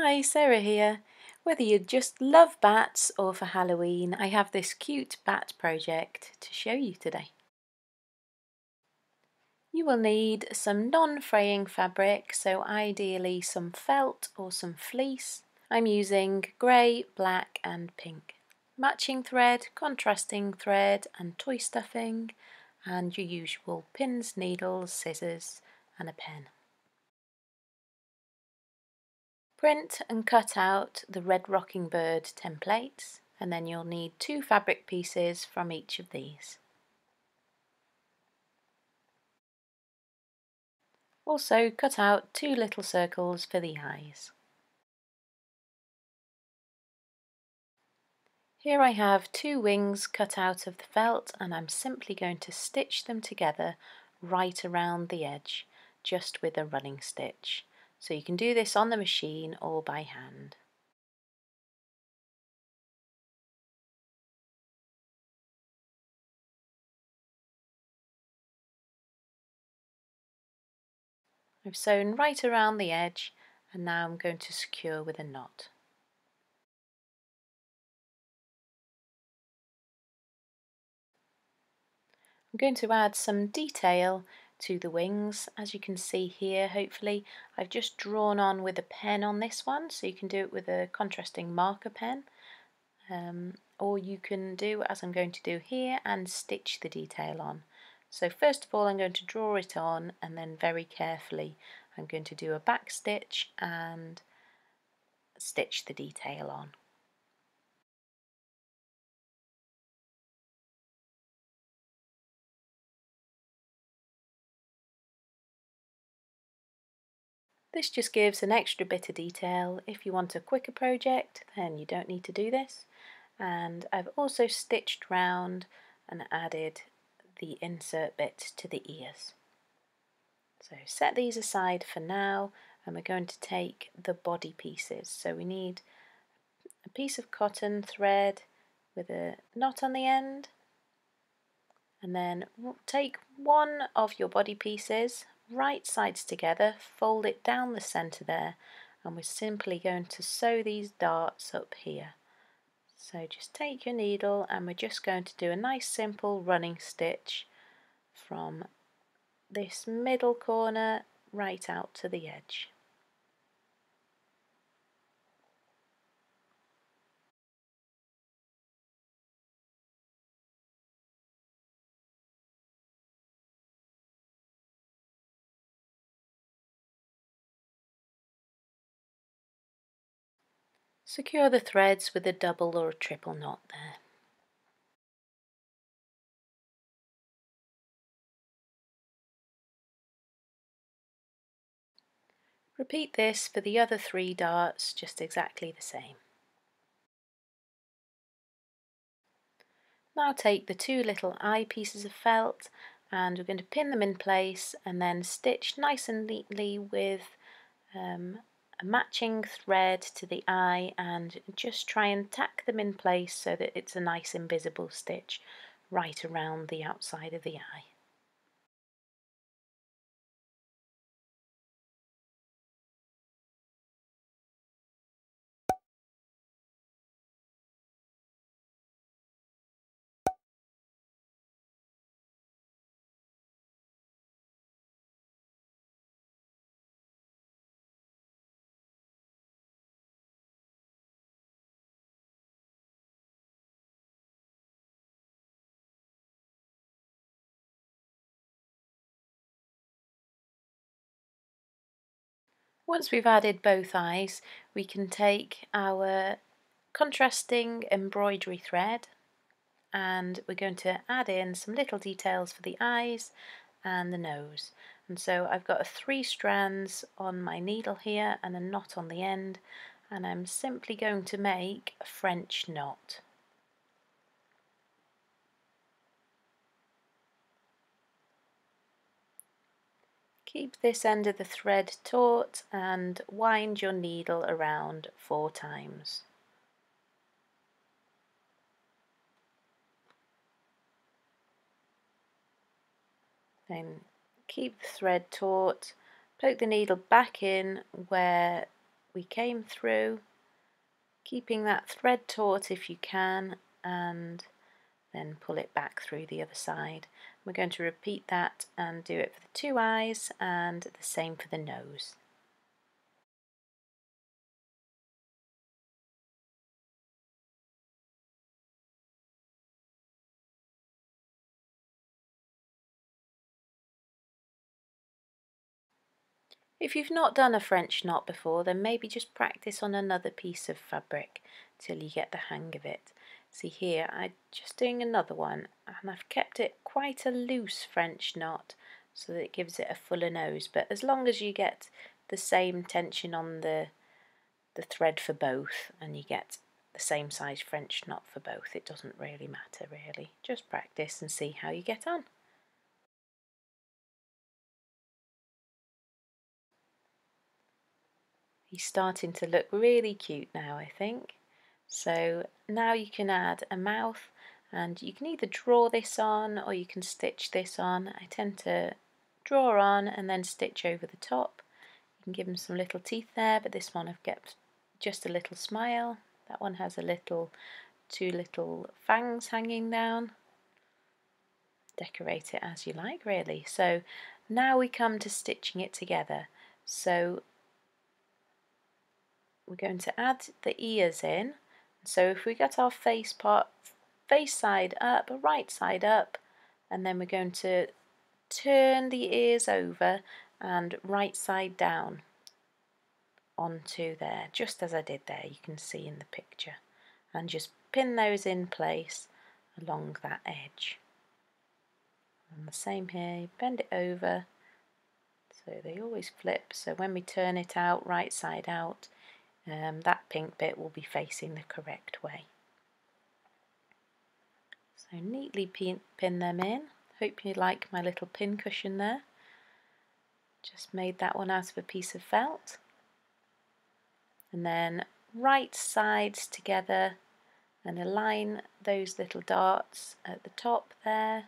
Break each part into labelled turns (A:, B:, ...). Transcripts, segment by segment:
A: Hi, Sarah here. Whether you just love bats or for Halloween, I have this cute bat project to show you today. You will need some non-fraying fabric, so ideally some felt or some fleece. I'm using grey, black and pink. Matching thread, contrasting thread and toy stuffing and your usual pins, needles, scissors and a pen. Print and cut out the red rocking bird templates and then you'll need two fabric pieces from each of these. Also cut out two little circles for the eyes. Here I have two wings cut out of the felt and I'm simply going to stitch them together right around the edge just with a running stitch. So you can do this on the machine or by hand. I've sewn right around the edge and now I'm going to secure with a knot. I'm going to add some detail to the wings. As you can see here, hopefully, I've just drawn on with a pen on this one, so you can do it with a contrasting marker pen. Um, or you can do as I'm going to do here and stitch the detail on. So first of all I'm going to draw it on and then very carefully I'm going to do a back stitch and stitch the detail on. This just gives an extra bit of detail. If you want a quicker project, then you don't need to do this. And I've also stitched round and added the insert bit to the ears. So set these aside for now and we're going to take the body pieces. So we need a piece of cotton thread with a knot on the end and then take one of your body pieces, right sides together, fold it down the centre there, and we're simply going to sew these darts up here. So just take your needle and we're just going to do a nice simple running stitch from this middle corner right out to the edge. Secure the threads with a double or a triple knot there. Repeat this for the other three darts just exactly the same. Now take the two little eye pieces of felt and we're going to pin them in place and then stitch nice and neatly with um, a matching thread to the eye and just try and tack them in place so that it's a nice invisible stitch right around the outside of the eye. Once we've added both eyes, we can take our contrasting embroidery thread and we're going to add in some little details for the eyes and the nose. And so I've got three strands on my needle here and a knot on the end and I'm simply going to make a French knot. Keep this end of the thread taut and wind your needle around four times. Then keep the thread taut, poke the needle back in where we came through, keeping that thread taut if you can and then pull it back through the other side. We're going to repeat that and do it for the two eyes and the same for the nose. If you've not done a French knot before, then maybe just practice on another piece of fabric till you get the hang of it. See here, I'm just doing another one, and I've kept it quite a loose French knot so that it gives it a fuller nose. But as long as you get the same tension on the the thread for both, and you get the same size French knot for both, it doesn't really matter really. Just practice and see how you get on. He's starting to look really cute now, I think. So now you can add a mouth and you can either draw this on or you can stitch this on. I tend to draw on and then stitch over the top. You can give them some little teeth there, but this one I've kept just a little smile. That one has a little, two little fangs hanging down. Decorate it as you like, really. So now we come to stitching it together. So we're going to add the ears in. So if we get our face part, face side up, right side up, and then we're going to turn the ears over and right side down onto there, just as I did there, you can see in the picture. And just pin those in place along that edge. And the same here, bend it over, so they always flip, so when we turn it out, right side out, um, that pink bit will be facing the correct way. So neatly pin, pin them in. Hope you like my little pin cushion there. Just made that one out of a piece of felt. And then right sides together and align those little darts at the top there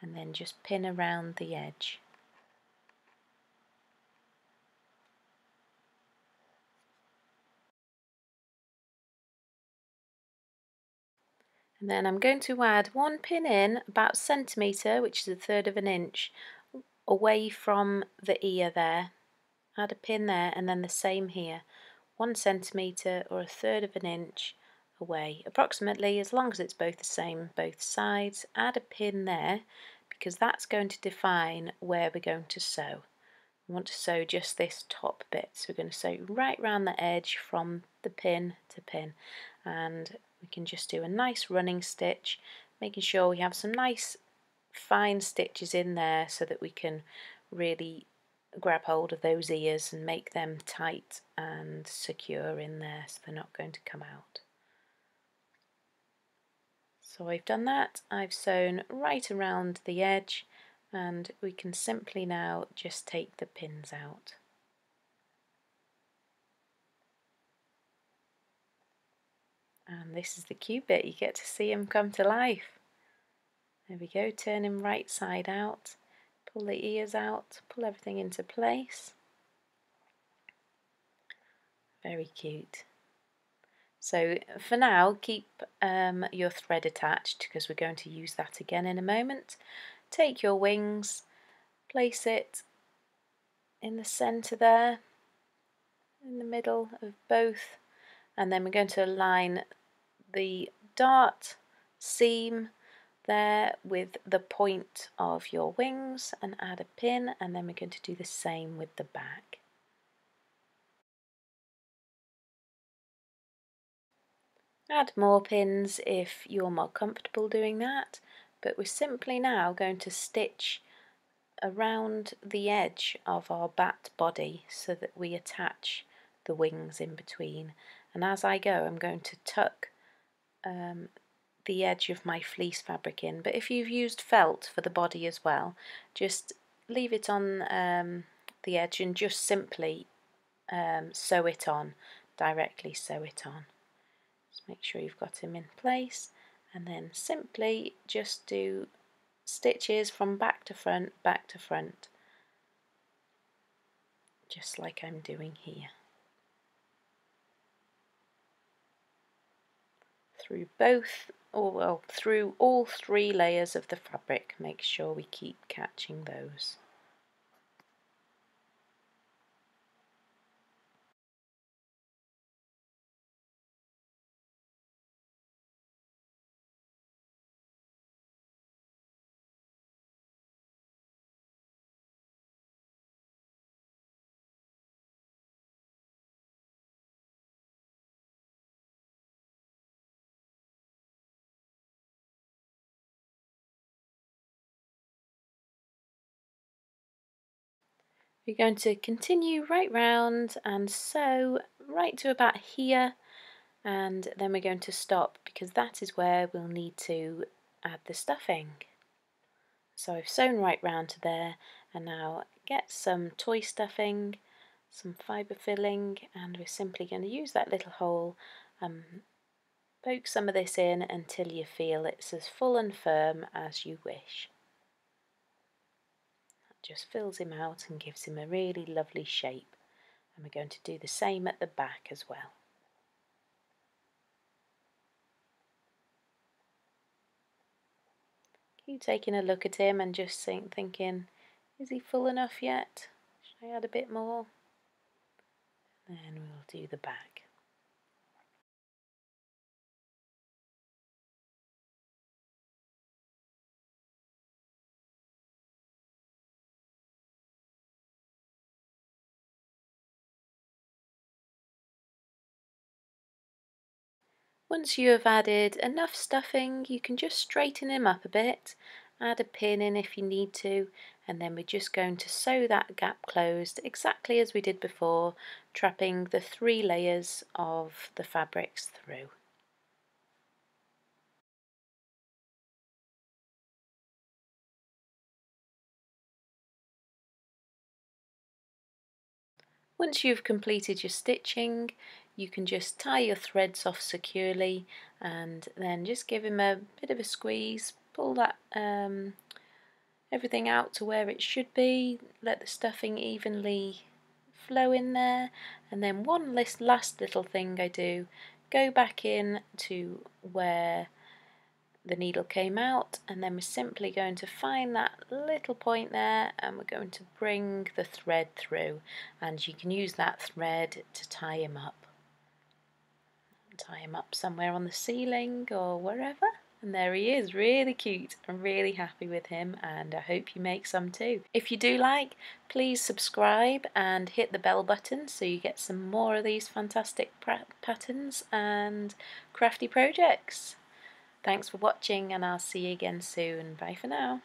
A: and then just pin around the edge. And then I'm going to add one pin in about centimetre, which is a third of an inch, away from the ear there. Add a pin there and then the same here. One centimetre or a third of an inch away. Approximately, as long as it's both the same both sides, add a pin there because that's going to define where we're going to sew. We want to sew just this top bit. So we're going to sew right round the edge from the pin to pin and we can just do a nice running stitch making sure we have some nice fine stitches in there so that we can really grab hold of those ears and make them tight and secure in there so they're not going to come out. So I've done that, I've sewn right around the edge and we can simply now just take the pins out. And this is the cute bit, you get to see him come to life. There we go, turn him right side out, pull the ears out, pull everything into place. Very cute. So for now, keep um, your thread attached because we're going to use that again in a moment. Take your wings, place it in the centre there, in the middle of both and then we're going to align the dart seam there with the point of your wings and add a pin and then we're going to do the same with the back. Add more pins if you're more comfortable doing that but we're simply now going to stitch around the edge of our bat body so that we attach the wings in between and as I go I'm going to tuck um, the edge of my fleece fabric in but if you've used felt for the body as well just leave it on um, the edge and just simply um, sew it on directly sew it on. Just make sure you've got him in place and then simply just do stitches from back to front back to front just like I'm doing here through both or well through all three layers of the fabric make sure we keep catching those We're going to continue right round and sew right to about here and then we're going to stop because that is where we'll need to add the stuffing. So I've sewn right round to there and now get some toy stuffing, some fibre filling and we're simply going to use that little hole um, poke some of this in until you feel it's as full and firm as you wish just fills him out and gives him a really lovely shape. And we're going to do the same at the back as well. Keep taking a look at him and just think, thinking, is he full enough yet? Should I add a bit more? Then we'll do the back. Once you have added enough stuffing, you can just straighten him up a bit, add a pin in if you need to, and then we're just going to sew that gap closed exactly as we did before, trapping the three layers of the fabrics through. Once you've completed your stitching, you can just tie your threads off securely and then just give him a bit of a squeeze, pull that um, everything out to where it should be, let the stuffing evenly flow in there. And then one last, last little thing I do, go back in to where the needle came out. And then we're simply going to find that little point there and we're going to bring the thread through. And you can use that thread to tie him up. Tie him up somewhere on the ceiling or wherever and there he is, really cute. I'm really happy with him and I hope you make some too. If you do like, please subscribe and hit the bell button so you get some more of these fantastic patterns and crafty projects. Thanks for watching and I'll see you again soon. Bye for now.